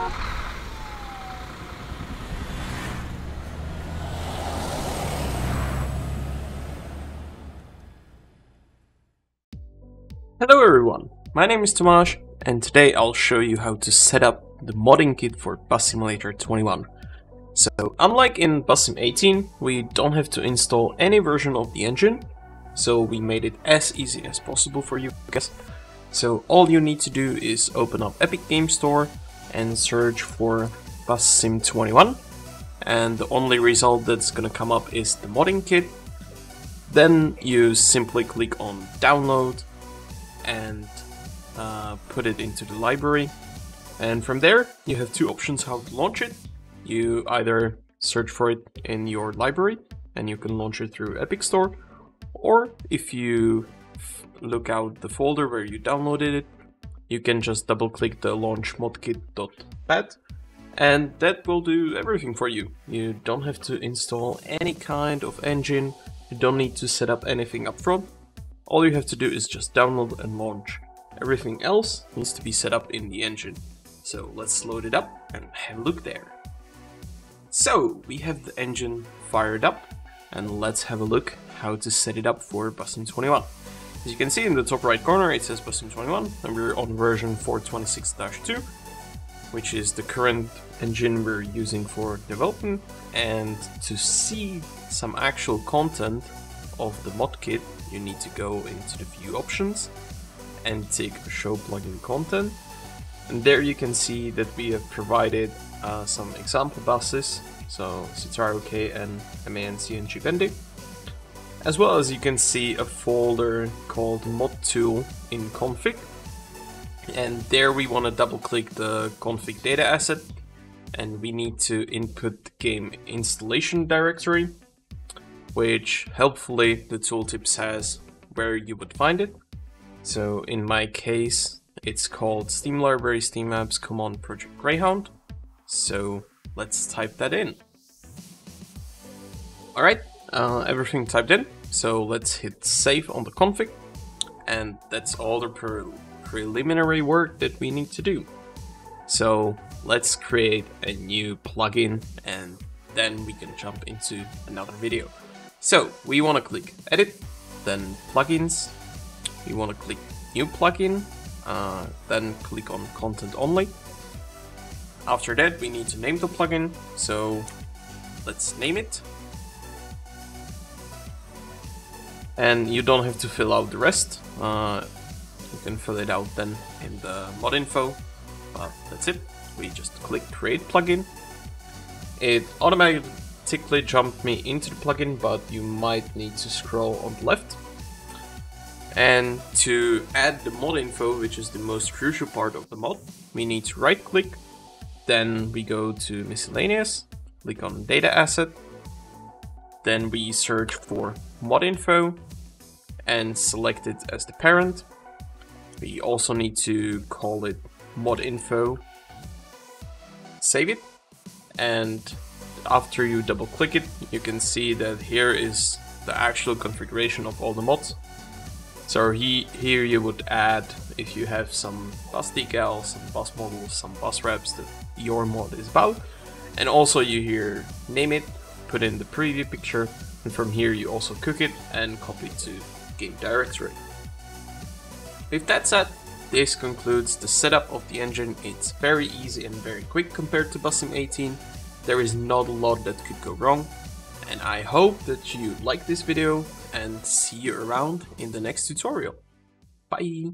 Hello everyone, my name is Tomasz and today I'll show you how to set up the modding kit for Bus Simulator 21. So, unlike in Bus Sim 18, we don't have to install any version of the engine, so we made it as easy as possible for you guys. So all you need to do is open up Epic Game Store and search for Bus Sim 21, and the only result that's gonna come up is the modding kit. Then you simply click on download and uh, put it into the library. And from there, you have two options how to launch it. You either search for it in your library and you can launch it through Epic Store, or if you look out the folder where you downloaded it, you can just double click the launch modkit.bat and that will do everything for you. You don't have to install any kind of engine, you don't need to set up anything up front. All you have to do is just download and launch. Everything else needs to be set up in the engine. So let's load it up and have a look there. So we have the engine fired up and let's have a look how to set it up for Bus Sim 21. As you can see in the top right corner it says Bus 21 and we're on version 426-2 which is the current engine we're using for development and to see some actual content of the mod kit you need to go into the view options and take show plugin content. And there you can see that we have provided uh, some example buses so Citaro K and MANC and Givendi as well as you can see a folder called mod tool in config and there we want to double click the config data asset and we need to input the game installation directory which helpfully the tooltip says where you would find it. So in my case, it's called Steam Library Steam Apps Common Project Greyhound. So let's type that in. Alright, uh, everything typed in. So let's hit save on the config. And that's all the pre preliminary work that we need to do. So let's create a new plugin and then we can jump into another video. So we want to click edit, then plugins, we want to click new plugin, uh, then click on content only. After that we need to name the plugin, so let's name it. And you don't have to fill out the rest, uh, you can fill it out then in the mod info, but that's it. We just click create plugin. It automatically jumped me into the plugin, but you might need to scroll on the left. And to add the mod info, which is the most crucial part of the mod, we need to right click, then we go to miscellaneous, click on data asset, then we search for mod info and select it as the parent. We also need to call it mod info, save it, and after you double click it, you can see that here is the actual configuration of all the mods. So he, here you would add, if you have some bus decals, some bus models, some bus wraps that your mod is about. And also you here name it, put in the preview picture, and from here you also cook it and copy it to game directory. With that said, this concludes the setup of the engine. It's very easy and very quick compared to Bus Sim 18. There is not a lot that could go wrong. And I hope that you like this video and see you around in the next tutorial. Bye!